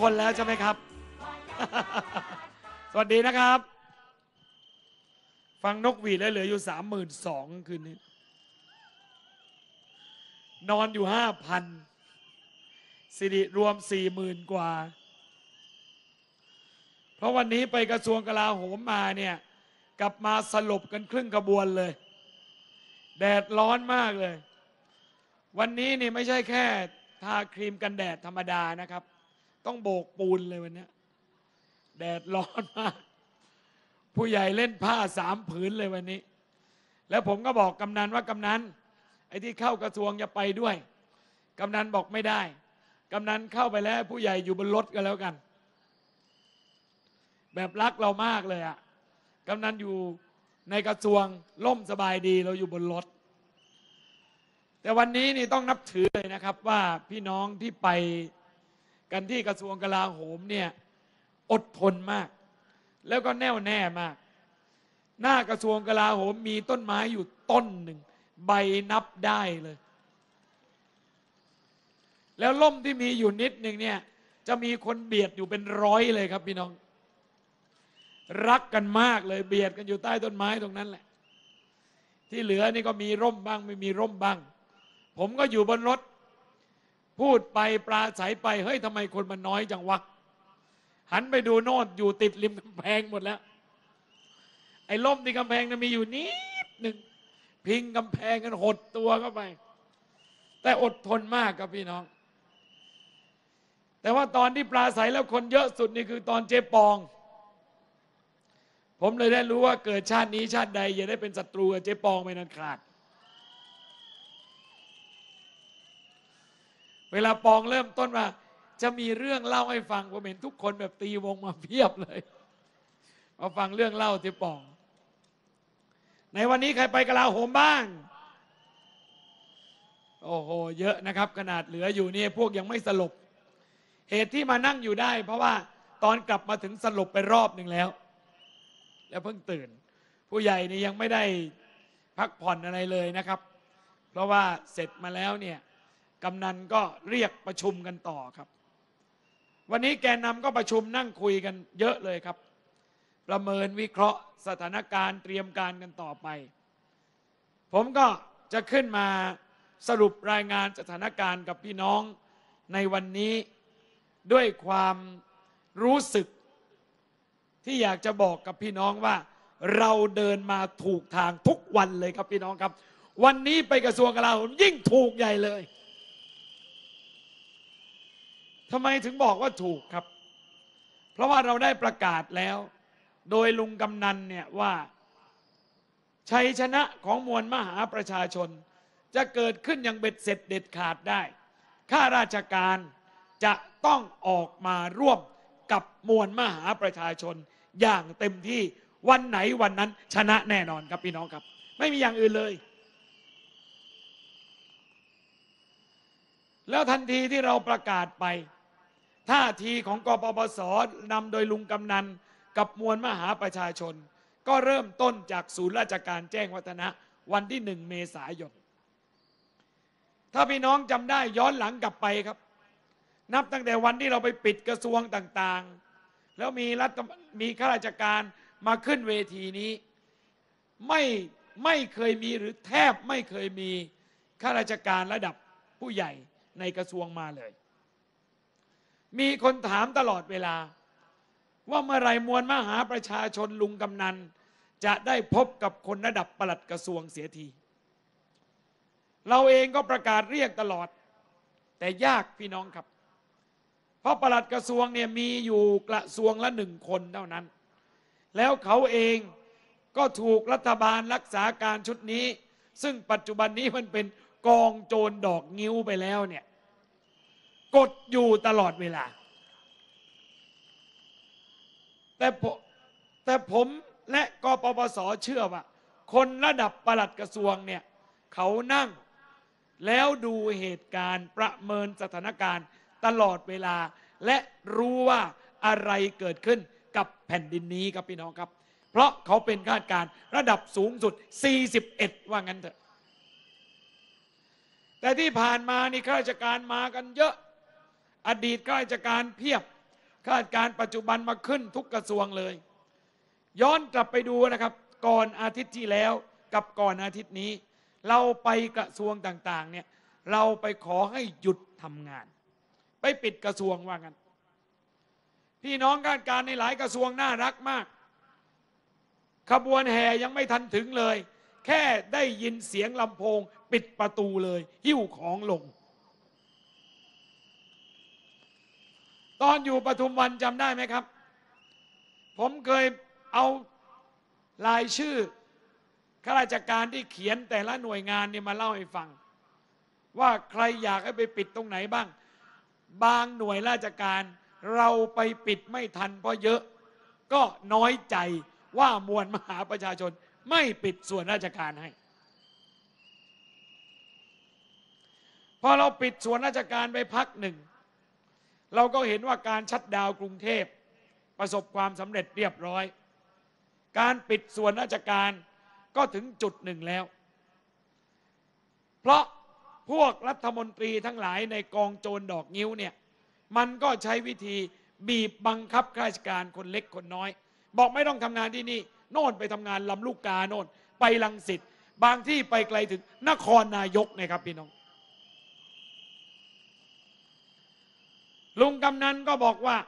คนแล้วใช่ไหมครับ สวัสดีนะครับ ฟังนกหวีดแล้วเหลืออยู่สามหมื่นสองคืนนี้ นอนอยู่ห้าพันสิริรวมสี่หมื่นกว่า เพราะวันนี้ไปกระทรวงกลาโหมมาเนี่ย กลับมาสลบกันครึ่งกระบวนเลย แดดร้อนมากเลย วันนี้นี่ไม่ใช่แค่ทาครีมกันแดดธรรมดานะครับ ต้องโบกปูนเลยวันนี้แดดร้อนมาก ผู้ใหญ่เล่นผ้าสามผืนเลยวันนี้ แล้วผมก็บอกกำนันว่ากำนันไอ้ที่เข้ากระทรวงอย่าไปด้วย กำนันบอกไม่ได้ กำนันเข้าไปแล้วผู้ใหญ่อยู่บนรถกันแล้วกัน แบบรักเรามากเลยอะ่ะกำนันอยู่ในกระทรวงล่มสบายดีเราอยู่บนรถ แต่วันนี้นี่ต้องนับถือเลยนะครับว่าพี่น้องที่ไป กันที่กระทรวงกลาโหมเนี่ยอดทนมาก แล้วก็แน่วแน่มาก หน้ากระทรวงกลาโหมมีต้นไม้อยู่ต้นหนึ่ง ใบนับได้เลย แล้วล่มที่มีอยู่นิดหนึ่งเนี่ยจะมีคนเบียดอยู่เป็นร้อยเลยครับพี่น้อง รักกันมากเลยเบียดกันอยู่ใต้ต้นไม้ตรงนั้นแหละ ที่เหลือนี่ก็มีร่มบ้างไม่มีร่มบ้าง ผมก็อยู่บนรถ พูดไปปลาใสไป เฮ้ยทำไมคนมันน้อยจังวะ หันไปดูโน่นอยู่ติดริมกำแพงหมดแล้ว ไอ้ล่มที่กำแพงนั้นมีอยู่นิดหนึ่ง พิงกำแพงกันหดตัวเข้าไป แต่อดทนมากครับพี่น้อง แต่ว่าตอนที่ปลาใสแล้วคนเยอะสุดนี่คือตอนเจ๊ปอง ผมเลยได้รู้ว่าเกิดชาตินี้ชาติใด อย่าได้เป็นศัตรูกับเจ๊ปองไปนันขาด เวลาปองเริ่มต้นมา จะมีเรื่องเล่าให้ฟังผมเห็นทุกคนแบบตีวงมาเพียบเลยมาฟังเรื่องเล่าที่ปอง ในวันนี้ใครไปกลาโหมบ้าง โอ้โห เยอะนะครับ ขนาดเหลืออยู่นี่พวกยังไม่สลบ เหตุที่มานั่งอยู่ได้ เพราะว่าตอนกลับมาถึงสลบไปรอบหนึ่งแล้ว แล้วเพิ่งตื่น ผู้ใหญ่นี่ยังไม่ได้พักผ่อนอะไรเลยนะครับ เพราะว่าเสร็จมาแล้วเนี่ย กำนันก็เรียกประชุมกันต่อครับ วันนี้แกนนำก็ประชุมนั่งคุยกันเยอะเลยครับ ประเมินวิเคราะห์สถานการณ์เตรียมการกันต่อไป ผมก็จะขึ้นมาสรุปรายงานสถานการณ์กับพี่น้องในวันนี้ด้วยความรู้สึก ที่อยากจะบอกกับพี่น้องว่า เราเดินมาถูกทางทุกวันเลยครับพี่น้องครับ วันนี้ไปกระทรวงกลาโหมยิ่งถูกใหญ่เลย ทำไมถึงบอกว่าถูกครับ เพราะว่าเราได้ประกาศแล้ว โดยลุงกำนันเนี่ยว่า ชัยชนะของมวลมหาประชาชน จะเกิดขึ้นอย่างเบ็ดเสร็จเด็ดขาดได้ข้าราชการจะต้องออกมาร่วมกับมวลมหาประชาชนอย่างเต็มที่วันไหนวันนั้นชนะแน่นอนครับพี่น้องครับ ไม่มีอย่างอื่นเลย แล้วทันทีที่เราประกาศไป ท่าทีของกปปสนำโดยลุงกำนันกับมวลมหาประชาชน ก็เริ่มต้นจากศูนย์ราชการแจ้งวัฒนะวันที่หนึ่งเมษายน ถ้าพี่น้องจำได้ย้อนหลังกลับไปครับ นับตั้งแต่วันที่เราไปปิดกระทรวงต่างๆ แล้วมีรัฐมีข้าราชการมาขึ้นเวทีนี้ ไม่ไม่เคยมีหรือแทบไม่เคยมีข้าราชการระดับผู้ใหญ่ในกระทรวงมาเลย มีคนถามตลอดเวลา ว่าเมื่อไรมวลมหาประชาชนลุงกำนัน จะได้พบกับคนระดับปลัดกระทรวงเสียที เราเองก็ประกาศเรียกตลอด แต่ยากพี่น้องครับ เพราะปลัดกระทรวงเนี่ยมีอยู่กระทรวงละหนึ่งคนเท่านั้น แล้วเขาเองก็ถูกรัฐบาลรักษาการชุดนี้ ซึ่งปัจจุบันนี้มันเป็นกองโจรดอกงิ้วไปแล้วเนี่ย กดอยู่ตลอดเวลา แต่ผมแต่ผมและกปปสเชื่อว่า คนระดับปลัดกระทรวงเนี่ย เขานั่งแล้วดูเหตุการณ์ประเมินสถานการณ์ตลอดเวลา และรู้ว่าอะไรเกิดขึ้นกับแผ่นดินนี้ครับพี่น้องครับ เพราะเขาเป็นคาดการระดับสูงสุด 41 ว่างั้นเถอะ แต่ที่ผ่านมานี่ข้าราชการมากันเยอะ อดีตข้าราชการเพียบข้าราชการปัจจุบันมาขึ้นทุกกระทรวงเลย ย้อนกลับไปดูนะครับ ก่อนอาทิตย์ที่แล้วกับก่อนอาทิตย์นี้ เราไปกระทรวงต่างๆเนี่ยเราไปขอให้หยุดทำงาน ไปปิดกระทรวงว่างั้นพี่น้องข้าราชการในหลายกระทรวงน่ารักมาก ขบวนแห่ยังไม่ทันถึงเลย แค่ได้ยินเสียงลำโพง ปิดประตูเลย หิ้วของลง ตอนอยู่ปทุมวันจำได้ไหมครับ ผมเคยเอารายชื่อข้าราชการที่เขียนแต่ละหน่วยงานเนี่ยมาเล่าให้ฟัง ว่าใครอยากให้ไปปิดตรงไหนบ้าง บางหน่วยราชการเราไปปิดไม่ทันเพราะเยอะก็น้อยใจว่ามวลมหาประชาชนไม่ปิดส่วนราชการให้ พอเราปิดส่วนราชการไปพักหนึ่ง เราก็เห็นว่าการชัดดาวกรุงเทพ ประสบความสำเร็จเรียบร้อย การปิดส่วนราชการก็ถึงจุดหนึ่งแล้ว เพราะพวกรัฐมนตรีทั้งหลายในกองโจรดอกนิ้วเนี่ยมันก็ใช้วิธีบีบบังคับข้าราชการคนเล็กคนน้อย บอกไม่ต้องทำงานที่นี่ โน่นไปทำงานลำลูกกาโน่นไปลังสิตบางที่ไปไกลถึงนครนายกนะครับพี่น้อง ลุงกำนันก็บอกว่า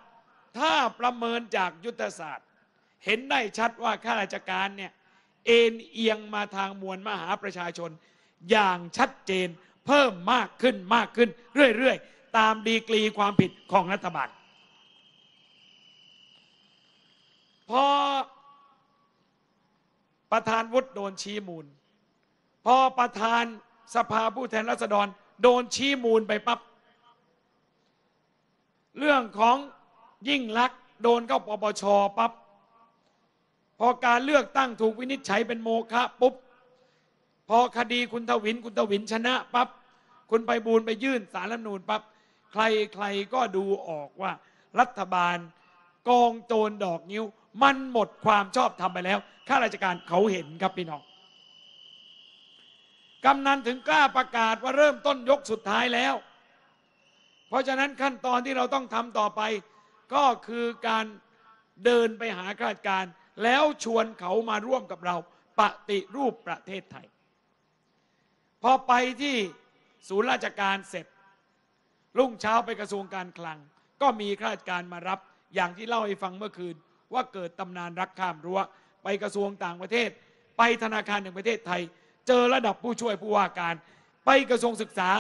ถ้าประเมินจากยุทธศาสตร์ เห็นได้ชัดว่าข้าราชการเนี่ยเอ็นเอียงมาทางมวลมหาประชาชน อย่างชัดเจนเพิ่มมากขึ้นมากขึ้น เรื่อย ๆ ตามดีกรีความผิดของรัฐบาล พอประธานวุฒิโดนชี้มูล พอประธานสภาผู้แทนราษฎร โดนชี้มูลไปปับ๊บ เรื่องของยิ่งลักษณ์โดนเข้าปปชปับ๊บพอการเลือกตั้งถูกวินิจฉัยเป็นโมฆะปุ๊บ พอคดีคุณทวินคุณทวินชนะปับ๊บคุณไปบูลไปยื่นสารรัฐนูญปับ๊บใครใครก็ดูออกว่า รัฐบาลกองโจรดอกนิ้ว มันหมดความชอบทำไปแล้วข้าราชการเขาเห็นครับพี่น้องกำนันถึงกล้าประกาศว่าเริ่มต้นยกสุดท้ายแล้ว เพราะฉะนั้นขั้นตอนที่เราต้องทำต่อไป ก็คือการเดินไปหาข้าราชการ แล้วชวนเขามาร่วมกับเรา ปฏิรูปประเทศไทย พอไปที่ศูนย์ราชการเสร็จ รุ่งเช้าไปกระทรวงการคลัง ก็มีข้าราชการมารับอย่างที่เล่าให้ฟังเมื่อคืน ว่าเกิดตำนานรักข้ามรั้ว ไปกระทรวงต่างประเทศ ไปธนาคารแห่งประเทศไทย เจอระดับผู้ช่วยผู้ว่าการ ไปกระทรวงศึกษา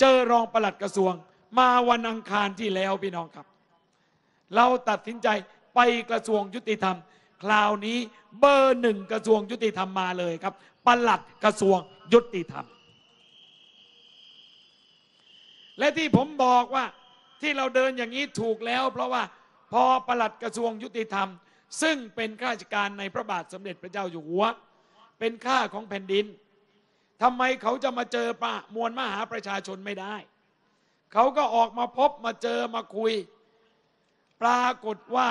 เจอรองปลัดกระทรวง มาวันอังคารที่แล้วพี่น้องครับ เราตัดสินใจไปกระทรวงยุติธรรม คราวนี้เบอร์หนึ่งกระทรวงยุติธรรมมาเลยครับปลัดกระทรวงยุติธรรม และที่ผมบอกว่าที่เราเดินอย่างนี้ถูกแล้ว เพราะว่าพอปลัดกระทรวงยุติธรรม ซึ่งเป็นข้าราชการในพระบาทสมเด็จพระเจ้าอยู่หัว เป็นข้าของแผ่นดินทำไมเขาจะมาเจอประมวลมหาประชาชนไม่ได้ เขาก็ออกมาพบมาเจอมาคุย ปรากฏว่า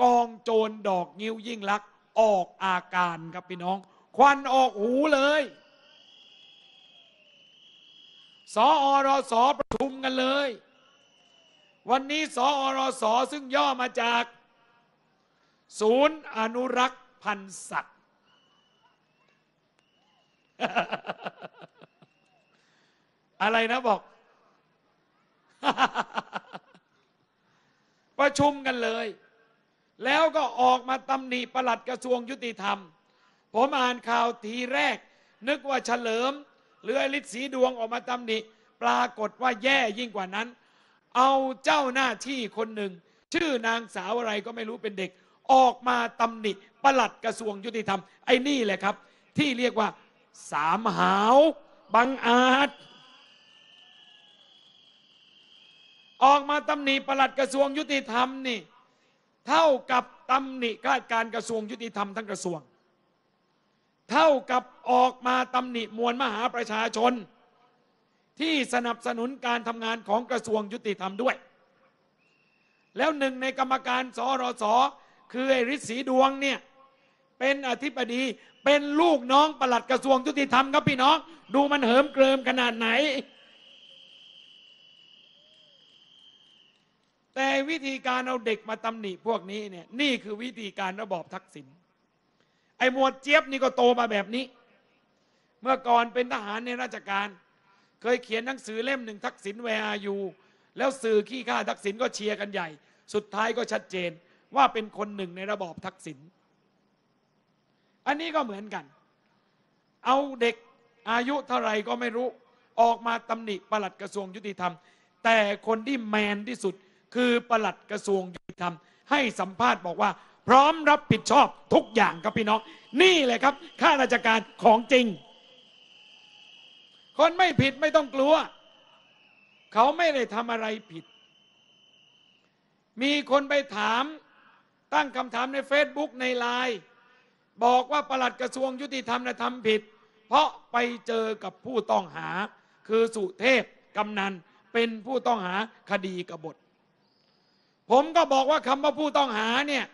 กองโจรดอกนิ้วยิ่งลักออกอาการครับพี่น้อง ควันออกหูเลยสออรสประชุมกันเลย วันนี้สออรสซึ่งย่อมาจาก ศูนย์อนุรักษ์พันธุ์สัตว์อะไรนะบอก ประชุมกันเลย แล้วก็ออกมาตำหนิประหลัดกระทรวงยุติธรรม ผมอ่านข่าวทีแรก นึกว่าเฉลิมหรืออฤทธิ์สีดวงออกมาตำหนิ ปรากฏว่าแย่ยิ่งกว่านั้น เอาเจ้าหน้าที่คนหนึ่ง ชื่อนางสาวอะไรก็ไม่รู้เป็นเด็ก ออกมาตำหนิประหลัดกระทรวงยุติธรรม ไอ้นี่แหละครับ ที่เรียกว่า สามหาวบังอาจ ออกมาตำหนิประหลัดกระทรวงยุติธรรมนี่ เท่ากับตำหนิข้าราชการกระทรวงยุติธรรมทั้งกระทรวง เท่ากับออกมาตำหนิมวลมหาประชาชน ที่สนับสนุนการทำงานของกระทรวงยุติธรรมด้วย แล้วหนึ่งในกรรมการสรสคือไอฤทธิ์ศรีดวงเนี่ยเป็นอธิบดีเป็นลูกน้องประหลัดกระทรวงยุติธรรมครับพี่น้อง ดูมันเหิมเกริมขนาดไหน แต่วิธีการเอาเด็กมาตำหนิพวกนี้เนี่ยนี่คือวิธีการระบอบทักษิณไอ้หมวดเจี๊ยบนี่ก็โตมาแบบนี้ เมื่อก่อนเป็นทหารในราชการ เคยเขียนหนังสือเล่มหนึ่งทักษิณเวอยูแล้วสื่อขี้ข้าทักษิณก็เชียร์กันใหญ่ สุดท้ายก็ชัดเจนว่าเป็นคนหนึ่งในระบอบทักษิณอันนี้ก็เหมือนกัน เอาเด็กอายุเท่าไหร่ก็ไม่รู้ออกมาตำหนิปลัดกระทรวงยุติธรรม แต่คนที่แมนที่สุด คือประหลัดกระทรวงยุติธรรม ให้สัมภาษณ์บอกว่า พร้อมรับผิดชอบทุกอย่างครับพี่น้อง นี่แหละครับข้าราชการของจริง คนไม่ผิดไม่ต้องกลัว เขาไม่ได้ทำอะไรผิด มีคนไปถามตั้งคำถามในเฟซบุ๊กในไลน์บอกว่าประหลัดกระทรวงยุติธรรมนะทำผิด เพราะไปเจอกับผู้ต้องหา คือสุเทพกำนันเป็นผู้ต้องหาคดีกบฏ ผมก็บอกว่าคำว่าผู้ต้องหาเนี่ย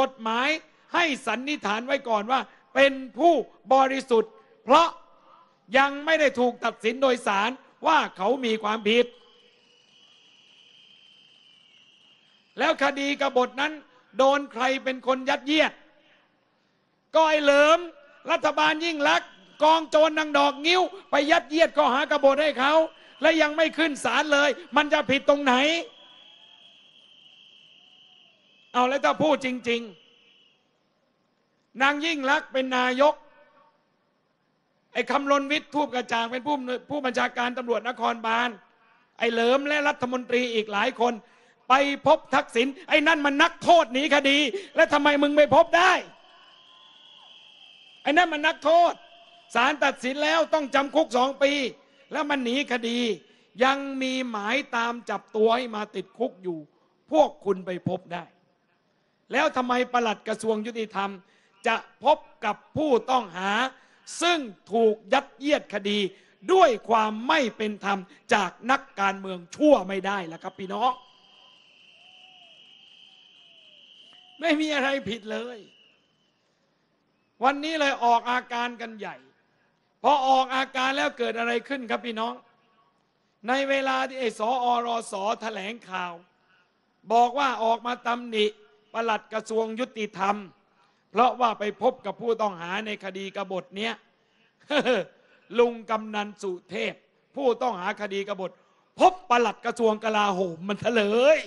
กฎหมายให้สันนิษฐานไว้ก่อนว่า เป็นผู้บริสุทธิ์ เพราะยังไม่ได้ถูกตัดสินโดยศาลว่าเขามีความผิด แล้วคดีกบฏนั้น โดนใครเป็นคนยัดเยียดก็ไอ้เหลิม รัฐบาลยิ่งลักษณ์กองโจรนางดอกงิ้ว ไปยัดเยียดก็หากบฏให้เขา และยังไม่ขึ้นศาลเลย มันจะผิดตรงไหน เอาแล้วถ้าพูดจริง ๆ นางยิ่งลักเป็นนายก ไอ้คำลนวิทย์ทูบกระจ่างเป็นผู้ผู้บัญชาการตำรวจนครบาล ไอ้เหลิมและรัฐมนตรีอีกหลายคน ไปพบทักษิณไอ้นั่นมันนักโทษหนีคดี และทำไมมึงไม่พบได้ ไอ้นั่นมันนักโทษศาลตัดสินแล้วต้องจำคุกสองปี แล้วมันหนีคดี ยังมีหมายตามจับตัวให้มาติดคุกอยู่ พวกคุณไปพบได้ แล้วทำไมปลัดกระทรวงยุติธรรม จะพบกับผู้ต้องหา ซึ่งถูกยัดเยียดคดีด้วยความไม่เป็นธรรมจากนักการเมืองชั่วไม่ได้ล่ะครับพี่น้องไม่มีอะไรผิดเลย วันนี้เลยออกอาการกันใหญ่ พอออกอาการแล้วเกิดอะไรขึ้นครับพี่น้อง ในเวลาที่ไอ้สอรอสแถลงข่าว บอกว่าออกมาตำหนิ ปลัดกระทรวงยุติธรรม เพราะว่าไปพบกับผู้ต้องหาในคดีกบฏเนี้ยลุงกำนันสุเทพ ผู้ต้องหาคดีกบฏ พบปลัดกระทรวงกลาโหมมันเถลย